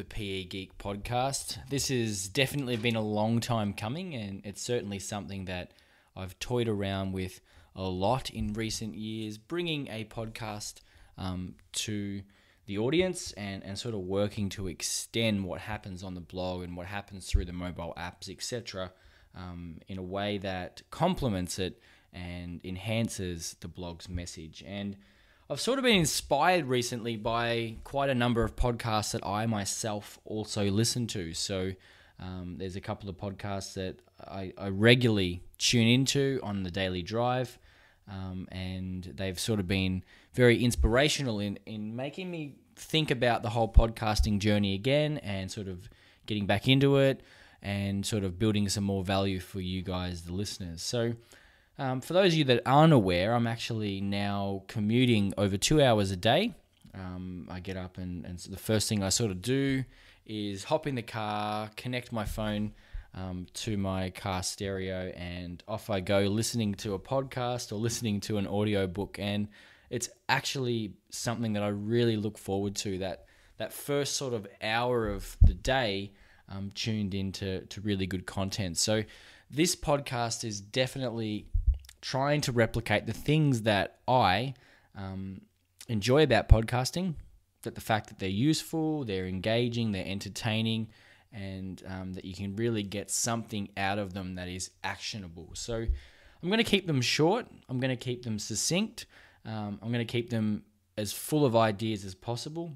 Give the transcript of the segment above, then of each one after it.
the PE Geek podcast. This has definitely been a long time coming, and it's certainly something that I've toyed around with a lot in recent years, bringing a podcast um, to the audience and, and sort of working to extend what happens on the blog and what happens through the mobile apps, etc., um, in a way that complements it and enhances the blog's message. And I've sort of been inspired recently by quite a number of podcasts that I myself also listen to. So um, there's a couple of podcasts that I, I, regularly tune into on the daily drive. Um, and they've sort of been very inspirational in, in making me think about the whole podcasting journey again and sort of getting back into it and sort of building some more value for you guys, the listeners. So, um, for those of you that aren't aware, I'm actually now commuting over two hours a day. Um, I get up and, and the first thing I sort of do is hop in the car, connect my phone um, to my car stereo, and off I go listening to a podcast or listening to an audio book. And it's actually something that I really look forward to. That that first sort of hour of the day, um, tuned into to really good content. So this podcast is definitely trying to replicate the things that I um, enjoy about podcasting. That the fact that they're useful, they're engaging, they're entertaining, and um, that you can really get something out of them that is actionable. So I'm going to keep them short. I'm going to keep them succinct. Um, I'm going to keep them as full of ideas as possible.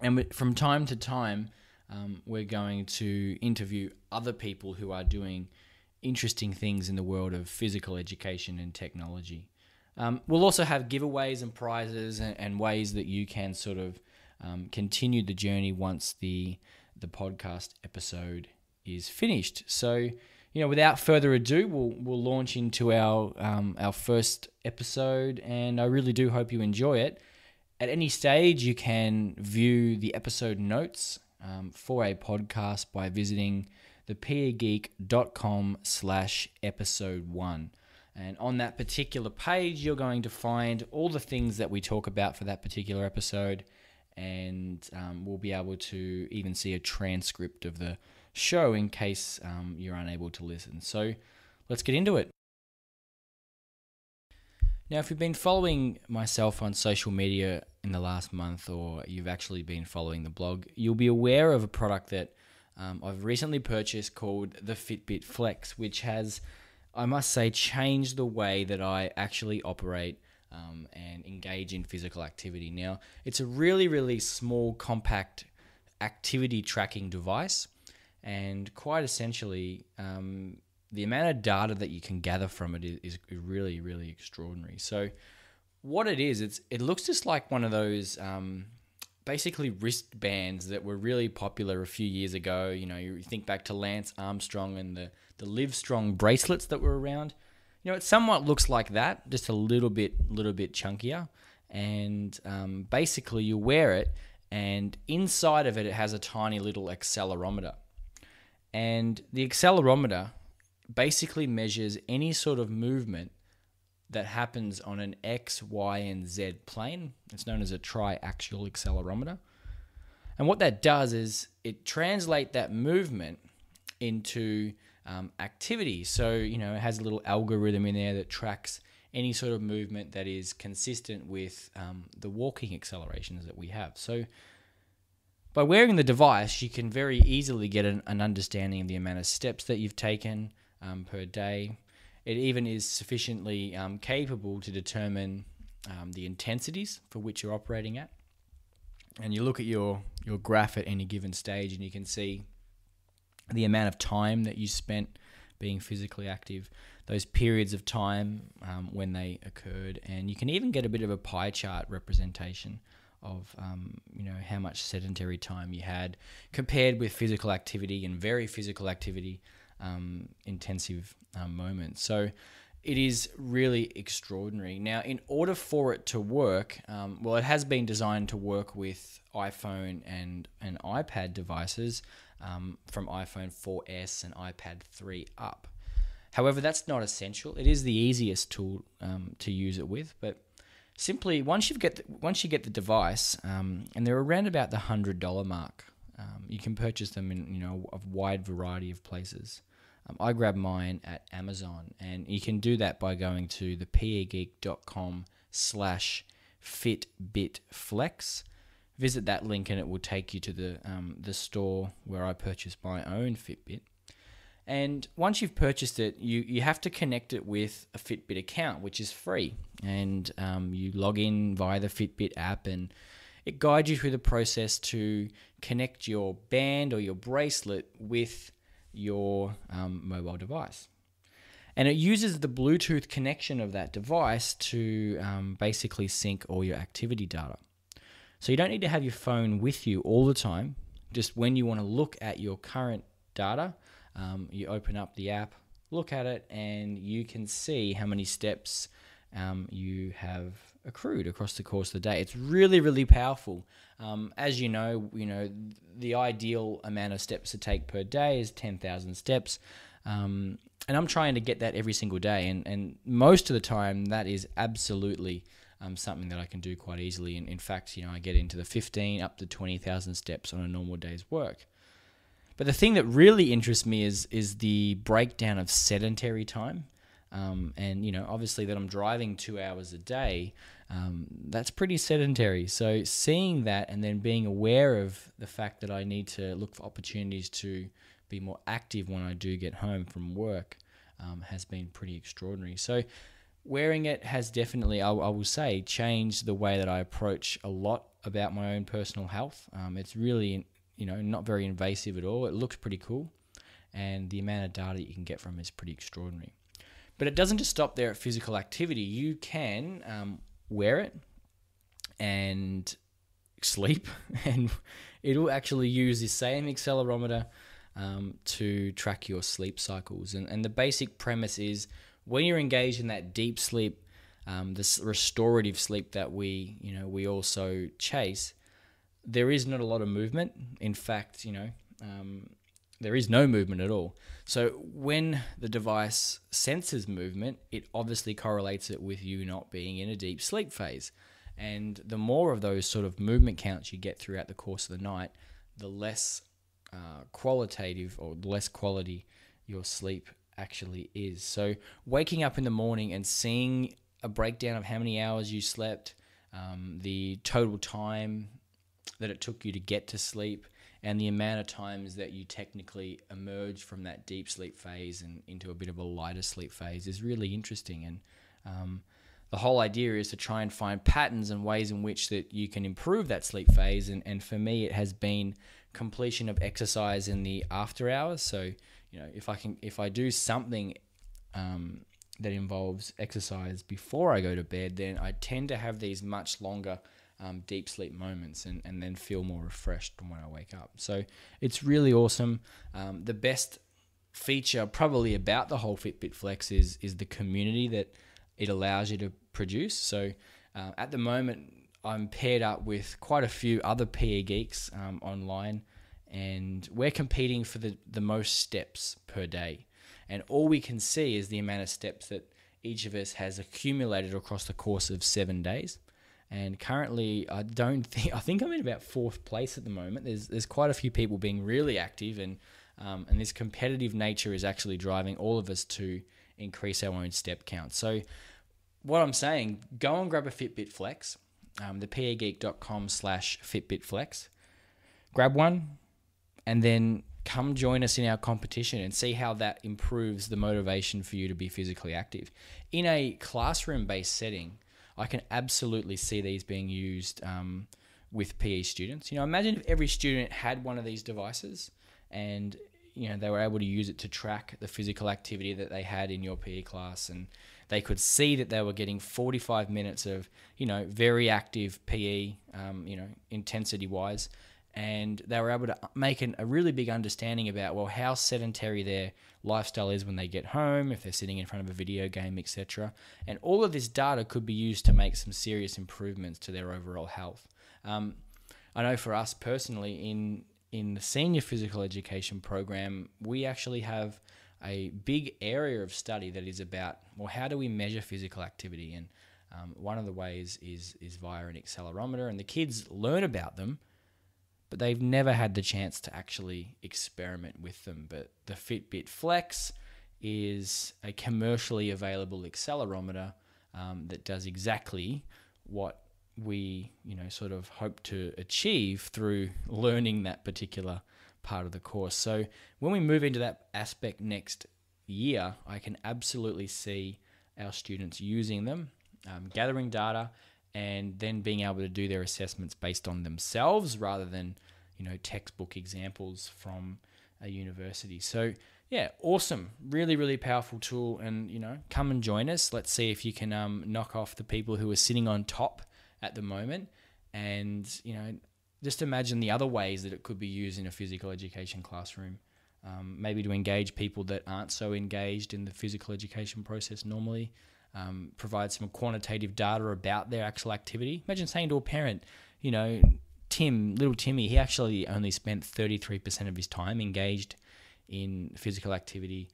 And from time to time, um, we're going to interview other people who are doing interesting things in the world of physical education and technology. Um, we'll also have giveaways and prizes and, and ways that you can sort of um, continue the journey once the the podcast episode is finished. So, you know, without further ado, we'll we'll launch into our um, our first episode, and I really do hope you enjoy it. At any stage, you can view the episode notes um, for a podcast by visiting thepegeek.com slash episode one. And on that particular page, you're going to find all the things that we talk about for that particular episode. And um, we'll be able to even see a transcript of the show in case um, you're unable to listen. So let's get into it. Now, if you've been following myself on social media in the last month or you've actually been following the blog, you'll be aware of a product that um, I've recently purchased called the Fitbit Flex, which has, I must say, changed the way that I actually operate um, and engage in physical activity. Now, it's a really, really small, compact activity tracking device, and quite essentially, um, the amount of data that you can gather from it is, really, really extraordinary. So, what it is, it's it looks just like one of those um, basically wristbands that were really popular a few years ago. You know, you think back to Lance Armstrong and the the Livestrong bracelets that were around. You know, it somewhat looks like that, just a little bit, little bit chunkier. And um, basically, you wear it, and inside of it, it has a tiny little accelerometer. And the accelerometer basically measures any sort of movement that happens on an X, Y, and Z plane. It's known as a triaxial accelerometer. And what that does is it translates that movement into um, activity. So, you know, it has a little algorithm in there that tracks any sort of movement that is consistent with um, the walking accelerations that we have. So, by wearing the device, you can very easily get an, an understanding of the amount of steps that you've taken um, per day, it even is sufficiently um, capable to determine um, the intensities for which you're operating at. And you look at your, your graph at any given stage, and you can see the amount of time that you spent being physically active, those periods of time um, when they occurred, and you can even get a bit of a pie chart representation of um, you know how much sedentary time you had compared with physical activity and very physical activity um, intensive um, moments. So it is really extraordinary. Now, in order for it to work, um, well, it has been designed to work with iPhone and, and iPad devices um, from iPhone 4S and iPad 3 up. However, that's not essential. It is the easiest tool um, to use it with, but simply once you get the, once you get the device, um, and they're around about the hundred dollar mark Um, you can purchase them in you know a wide variety of places. Um, I grab mine at Amazon, and you can do that by going to the pegeek.com slash fitbitflex. Visit that link, and it will take you to the um, the store where I purchased my own Fitbit. And once you've purchased it, you, you have to connect it with a Fitbit account, which is free. And um, you log in via the Fitbit app, and it guides you through the process to connect your band or your bracelet with your um, mobile device. And it uses the Bluetooth connection of that device to um, basically sync all your activity data. So you don't need to have your phone with you all the time. Just when you want to look at your current data, um, you open up the app, look at it, and you can see how many steps um, you have accrued across the course of the day. It's really, really powerful. Um, as you know, you know the ideal amount of steps to take per day is ten thousand steps, um, and I'm trying to get that every single day. And and most of the time, that is absolutely um, something that I can do quite easily. And in fact, you know, I get into the fifteen up to twenty thousand steps on a normal day's work. But the thing that really interests me is is the breakdown of sedentary time. Um, and you know, obviously that I'm driving two hours a day, um, that's pretty sedentary. So seeing that and then being aware of the fact that I need to look for opportunities to be more active when I do get home from work um, has been pretty extraordinary. So wearing it has definitely, I, I, will say, changed the way that I approach a lot about my own personal health. Um, it's really you know, not very invasive at all. It looks pretty cool, and the amount of data you can get from it is pretty extraordinary. But it doesn't just stop there at physical activity. You can um, wear it and sleep, and it'll actually use the same accelerometer um, to track your sleep cycles. And, and the basic premise is when you're engaged in that deep sleep, um, this restorative sleep that we, you know, we also chase, there is not a lot of movement. In fact, you know, um, there is no movement at all. So when the device senses movement, it obviously correlates it with you not being in a deep sleep phase. And the more of those sort of movement counts you get throughout the course of the night, the less uh, qualitative or less quality your sleep actually is. So waking up in the morning and seeing a breakdown of how many hours you slept, um, the total time that it took you to get to sleep and the amount of times that you technically emerge from that deep sleep phase and into a bit of a lighter sleep phase is really interesting. And um, the whole idea is to try and find patterns and ways in which that you can improve that sleep phase. And, and for me it has been completion of exercise in the after hours. So you know if i can if i do something um, that involves exercise before i go to bed then i tend to have these much longer um, deep sleep moments and, and then feel more refreshed when I wake up. So it's really awesome. Um, the best feature probably about the whole Fitbit Flex is is the community that it allows you to produce. So uh, at the moment, I'm paired up with quite a few other PE geeks um, online, and we're competing for the, the most steps per day. And all we can see is the amount of steps that each of us has accumulated across the course of seven days. And currently, I don't think I think I'm in about fourth place at the moment. There's there's quite a few people being really active, and um, and this competitive nature is actually driving all of us to increase our own step count. So, what I'm saying, go and grab a Fitbit Flex, um, the slash Fitbit Flex. Grab one, and then come join us in our competition and see how that improves the motivation for you to be physically active. In a classroom based setting, I can absolutely see these being used um, with PE students. You know, imagine if every student had one of these devices and you know they were able to use it to track the physical activity that they had in your PE class and they could see that they were getting 45 minutes of you know very active PE um, you know intensity wise and they were able to make an, a really big understanding about well how sedentary their lifestyle is when they get home if they're sitting in front of a video game etc and all of this data could be used to make some serious improvements to their overall health. Um, i know for us personally in in the senior physical education program we actually have a big area of study that is about well how do we measure physical activity? And um, one of the ways is is via an accelerometer and the kids learn about them but they've never had the chance to actually experiment with them. But the Fitbit Flex is a commercially available accelerometer um, that does exactly what we, you know, sort of hope to achieve through learning that particular part of the course. So when we move into that aspect next year, I can absolutely see our students using them, um, gathering data, and then being able to do their assessments based on themselves rather than, you know, textbook examples from a university. So yeah, awesome, really, really powerful tool, and you know, come and join us. Let's see if you can um, knock off the people who are sitting on top at the moment, and you know, just imagine the other ways that it could be used in a physical education classroom. Um, maybe to engage people that aren't so engaged in the physical education process normally. Um, provide some quantitative data about their actual activity. Imagine saying to a parent, you know, Tim, little Timmy, he actually only spent 33% of his time engaged in physical activity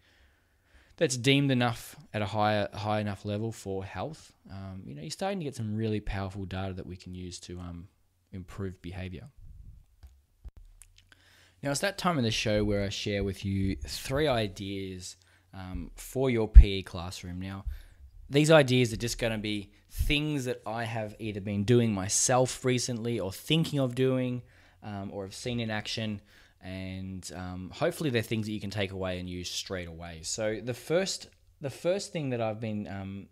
that's deemed enough at a higher high enough level for health. Um, you know, you're starting to get some really powerful data that we can use to um, improve behavior. Now, it's that time of the show where I share with you three ideas um, for your PE classroom. Now, these ideas are just going to be things that I have either been doing myself recently or thinking of doing um, or have seen in action. And um, hopefully, they're things that you can take away and use straight away. So, the first, the first thing that I've been um,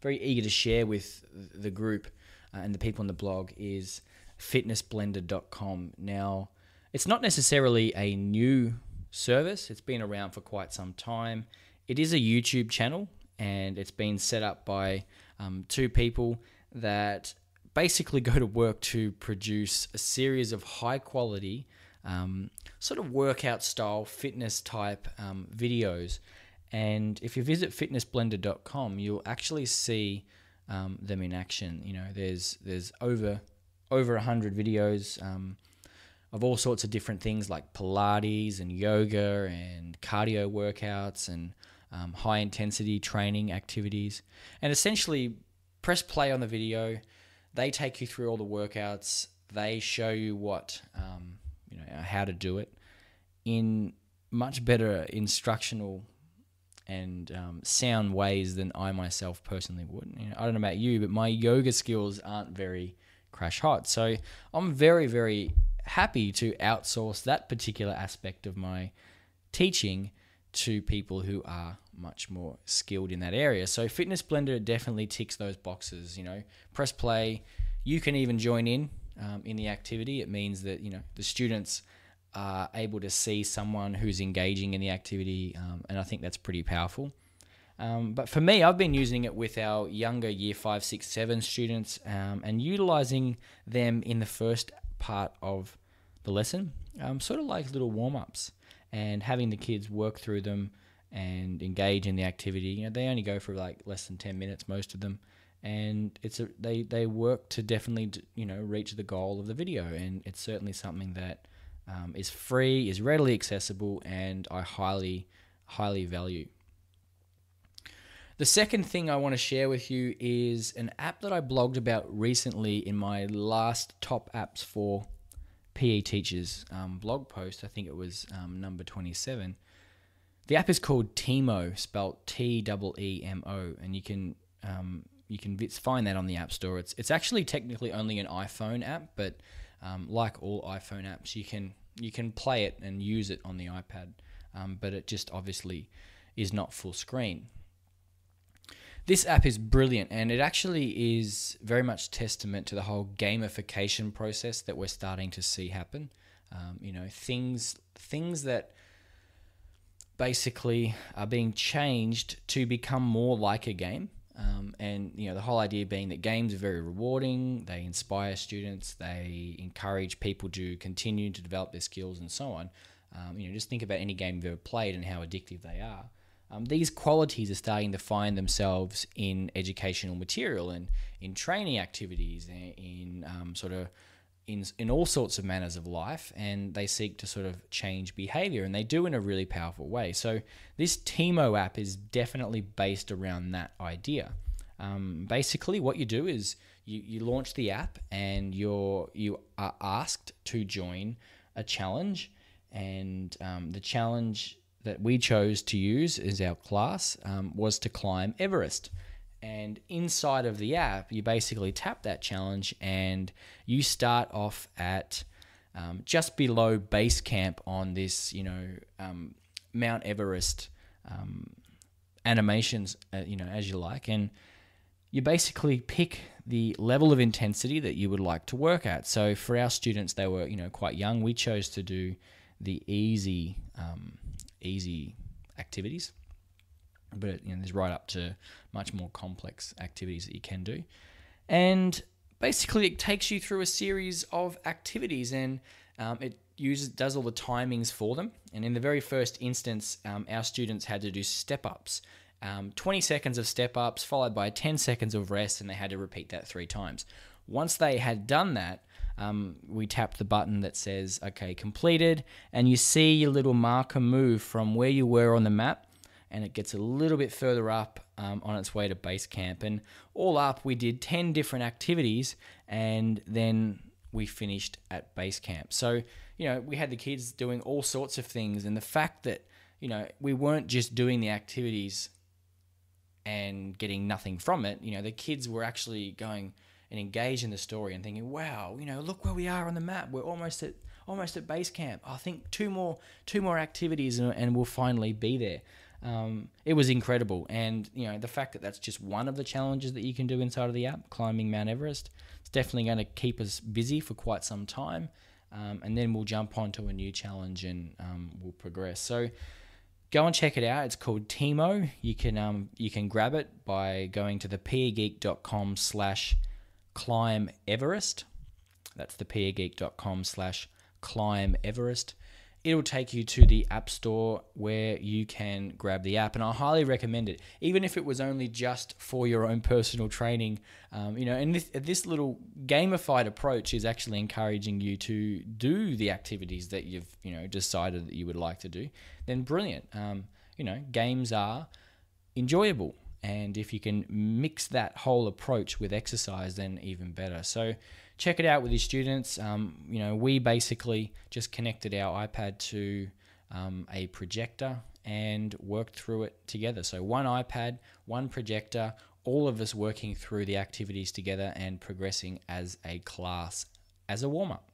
very eager to share with the group uh, and the people on the blog is fitnessblender.com. Now, it's not necessarily a new service, it's been around for quite some time. It is a YouTube channel and it's been set up by um, two people that basically go to work to produce a series of high quality, um, sort of workout style, fitness type um, videos. And if you visit fitnessblender.com, you'll actually see um, them in action. You know, there's there's over over a 100 videos um, of all sorts of different things like Pilates and yoga and cardio workouts and um, high intensity training activities. And essentially, press play on the video. They take you through all the workouts. They show you what, um, you know, how to do it in much better instructional and um, sound ways than I myself personally would. You know, I don't know about you, but my yoga skills aren't very crash hot. So I'm very, very happy to outsource that particular aspect of my teaching to people who are much more skilled in that area. So Fitness Blender definitely ticks those boxes. You know, press play. You can even join in um, in the activity. It means that you know the students are able to see someone who's engaging in the activity, um, and I think that's pretty powerful. Um, but for me, I've been using it with our younger year five, six, seven students um, and utilizing them in the first part of the lesson, um, sort of like little warm ups and having the kids work through them and engage in the activity. You know, they only go for like less than 10 minutes, most of them. And it's a, they, they work to definitely, you know, reach the goal of the video. And it's certainly something that um, is free, is readily accessible, and I highly, highly value. The second thing I want to share with you is an app that I blogged about recently in my last top apps for PE teachers um, blog post. I think it was um, number 27. The app is called Teemo, spelled T E E M O, and you can um, you can find that on the App Store. It's it's actually technically only an iPhone app, but um, like all iPhone apps, you can you can play it and use it on the iPad, um, but it just obviously is not full screen. This app is brilliant and it actually is very much testament to the whole gamification process that we're starting to see happen. Um, you know, things things that basically are being changed to become more like a game. Um, and you know the whole idea being that games are very rewarding they inspire students they encourage people to continue to develop their skills and so on um, you know just think about any game you've ever played and how addictive they are um, these qualities are starting to find themselves in educational material and in training activities in um, sort of in, in all sorts of manners of life and they seek to sort of change behavior and they do in a really powerful way. So this Teemo app is definitely based around that idea. Um, basically what you do is you, you launch the app and you're you are asked to join a challenge, and um, the challenge that we chose to use as our class um, was to climb Everest. And inside of the app, you basically tap that challenge and you start off at um, just below base camp on this, you know, um, Mount Everest um, animations, uh, you know, as you like. And you basically pick the level of intensity that you would like to work at. So for our students, they were, you know, quite young. We chose to do the easy, um, easy activities but you know, there's right up to much more complex activities that you can do. And basically, it takes you through a series of activities and um, it uses does all the timings for them. And in the very first instance, um, our students had to do step ups. Um, 20 seconds of step ups followed by 10 seconds of rest, and they had to repeat that three times. Once they had done that, um, we tap the button that says, okay, completed, and you see your little marker move from where you were on the map and it gets a little bit further up um, on its way to base camp. And all up, we did 10 different activities and then we finished at base camp. So, you know, we had the kids doing all sorts of things. And the fact that, you know, we weren't just doing the activities and getting nothing from it, you know, the kids were actually going and engage in the story and thinking, wow, you know, look where we are on the map. We're almost at almost at base camp. I think two more two more activities and, and we'll finally be there um, it was incredible. And you know the fact that that's just one of the challenges that you can do inside of the app, climbing Mount Everest, it's definitely going to keep us busy for quite some time. Um, and then we'll jump onto a new challenge and um, we'll progress. So go and check it out. It's called Teemo. You can um, you can grab it by going to the pegeek.com slash climb Everest. That's the pegeek.com slash climb Everest it'll take you to the App Store where you can grab the app. And I highly recommend it, even if it was only just for your own personal training. Um, you know, and this, this little gamified approach is actually encouraging you to do the activities that you've you know decided that you would like to do. Then brilliant. Um, you know, games are enjoyable. And if you can mix that whole approach with exercise, then even better. So, check it out with your students. Um, you know, we basically just connected our iPad to um, a projector and worked through it together. So one iPad, one projector, all of us working through the activities together and progressing as a class as a warm up.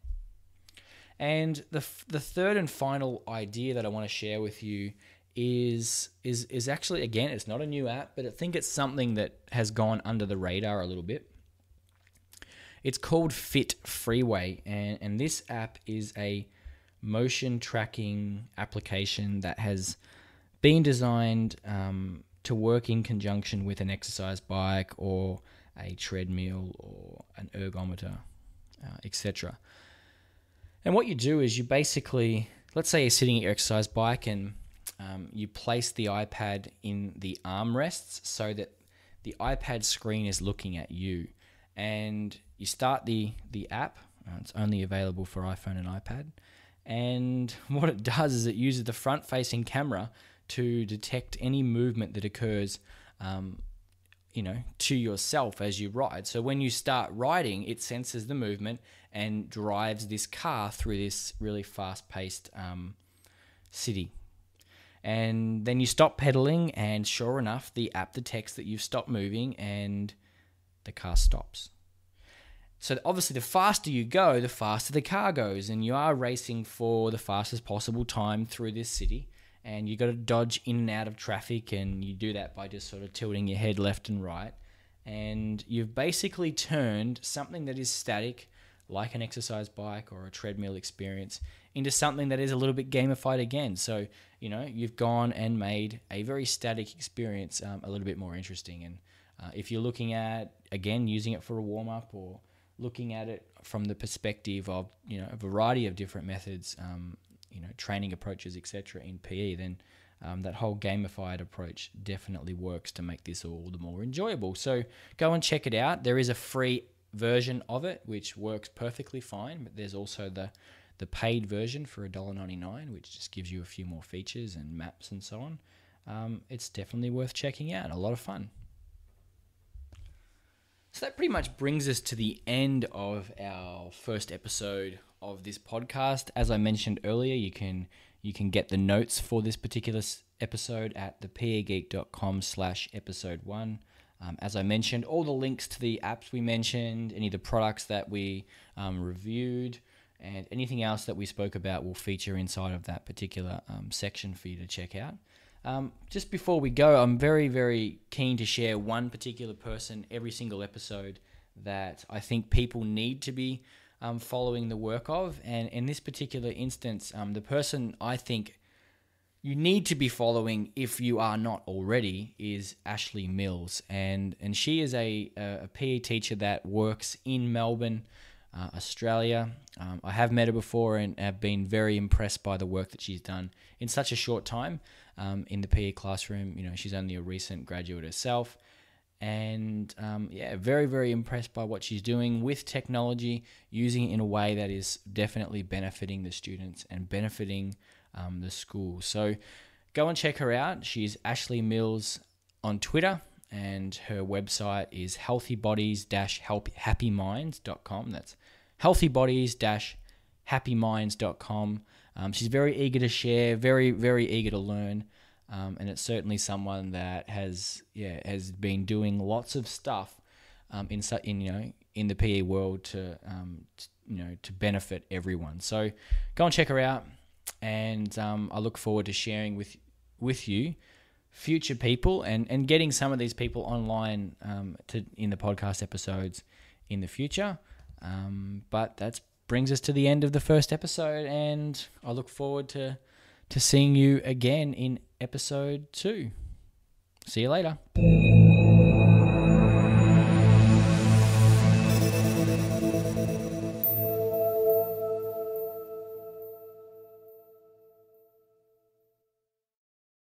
And the, the third and final idea that I want to share with you is is is actually again it's not a new app, but I think it's something that has gone under the radar a little bit. It's called Fit Freeway, and, and this app is a motion tracking application that has been designed um, to work in conjunction with an exercise bike or a treadmill or an ergometer, uh, etc. And what you do is you basically, let's say you're sitting at your exercise bike and um, you place the iPad in the armrests so that the iPad screen is looking at you and you start the the app. Uh, it's only available for iPhone and iPad. And what it does is it uses the front facing camera to detect any movement that occurs, um, you know, to yourself as you ride. So when you start riding, it senses the movement and drives this car through this really fast paced um, city. And then you stop pedaling, and sure enough, the app detects that you've stopped moving and the car stops. So obviously, the faster you go, the faster the car goes, and you are racing for the fastest possible time through this city. And you got to dodge in and out of traffic, and you do that by just sort of tilting your head left and right. And you've basically turned something that is static, like an exercise bike or a treadmill experience, into something that is a little bit gamified again. So you know you've gone and made a very static experience um, a little bit more interesting. And uh, if you're looking at again using it for a warm up or looking at it from the perspective of you know a variety of different methods, um, you know training approaches, etc. in PE, then um, that whole gamified approach definitely works to make this all the more enjoyable. So go and check it out. There is a free version of it which works perfectly fine, but there's also the the paid version for $1.99, which just gives you a few more features and maps and so on. Um, it's definitely worth checking out. A lot of fun. So that pretty much brings us to the end of our first episode of this podcast. As I mentioned earlier, you can you can get the notes for this particular episode at thepegeek.com slash episode one. Um, as I mentioned, all the links to the apps we mentioned, any of the products that we um, reviewed, and anything else that we spoke about will feature inside of that particular um, section for you to check out. Um, just before we go, I'm very, very keen to share one particular person every single episode that I think people need to be um, following the work of. And in this particular instance, um, the person I think you need to be following if you are not already is Ashley Mills. And, and she is a, a PE teacher that works in Melbourne. Uh, Australia. Um, I have met her before and have been very impressed by the work that she's done in such a short time um, in the PE classroom. You know, she's only a recent graduate herself. And um, yeah, very, very impressed by what she's doing with technology, using it in a way that is definitely benefiting the students and benefiting um, the school. So go and check her out. She's Ashley Mills on Twitter, and her website is healthybodies-happyminds.com. That's healthybodies-happyminds.com. Um, she's very eager to share, very very eager to learn, um, and it's certainly someone that has yeah has been doing lots of stuff um, in in you know in the PE world to, um, to, you know to benefit everyone. So go and check her out, and um, I look forward to sharing with with you future people and and getting some of these people online um, to in the podcast episodes in the future. but that's brings us to the end of the first episode, and I look forward to to seeing you again in episode two. See you later.